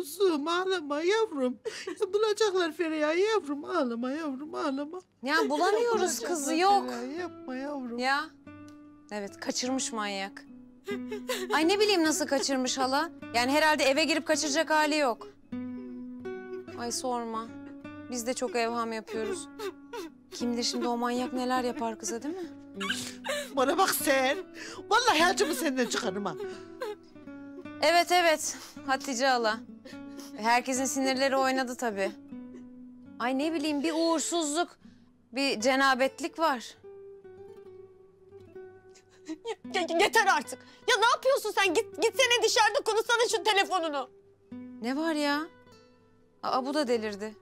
kuzum ağlama yavrum. Ya bulacaklar Feriha'yı yavrum ağlama yavrum ağlama. Ya bulamıyoruz kızı yok. Feriha'yı, yapma yavrum. Ya. Evet kaçırmış manyak. Ay ne bileyim nasıl kaçırmış hala. Yani herhalde eve girip kaçıracak hali yok. Ay sorma. Biz de çok evham yapıyoruz. Kimdir şimdi o manyak neler yapar kıza değil mi? Bana bak sen. Vallahi acımı senden çıkarım ha. Evet evet Hatice hala. Herkesin sinirleri oynadı tabii. Ay ne bileyim bir uğursuzluk, bir cenabetlik var. Ya, yeter artık. Ya ne yapıyorsun sen? Git gitsene dışarıda konuşsana şu telefonunu. Ne var ya? Aa bu da delirdi.